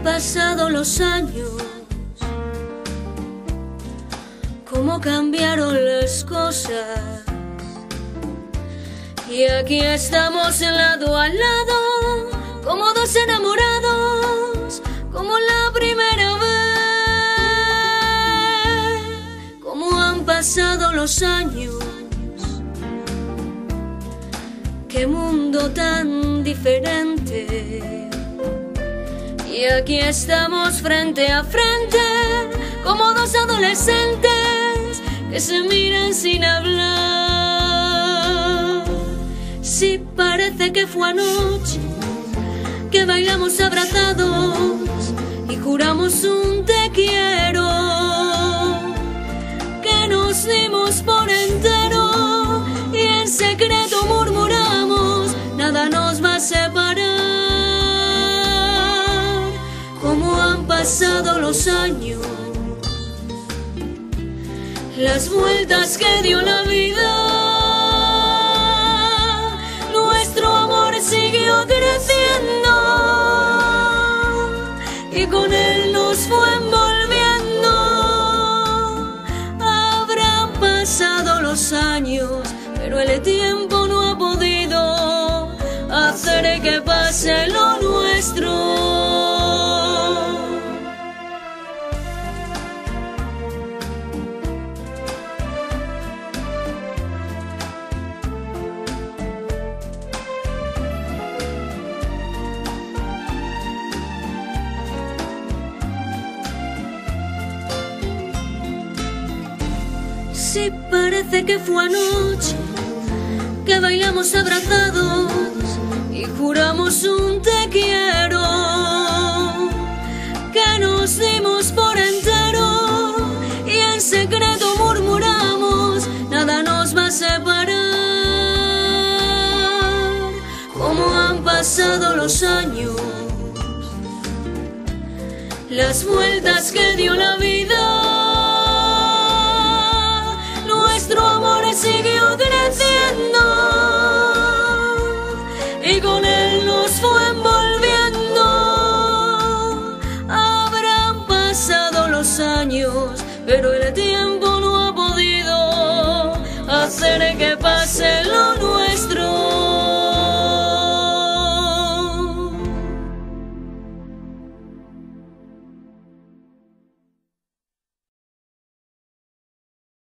han pasado los años? ¿Cómo cambiaron las cosas? Y aquí estamos lado a lado, como dos enamorados, como la primera vez. ¿Cómo han pasado los años? Qué mundo tan diferente. Y aquí estamos frente a frente, como dos adolescentes que se miran sin hablar. Si parece que fue anoche que bailamos abrazados y juramos un pasado los años, las vueltas que dio la vida, nuestro amor siguió creciendo y con él nos fue envolviendo. Habrán pasado los años, pero el tiempo no ha podido hacer que pase lo Si parece que fue anoche que bailamos abrazados y juramos un te quiero, que nos dimos por entero y en secreto murmuramos, nada nos va a separar. Cómo han pasado los años, las vueltas que dio la vida pero el tiempo no ha podido hacer que pase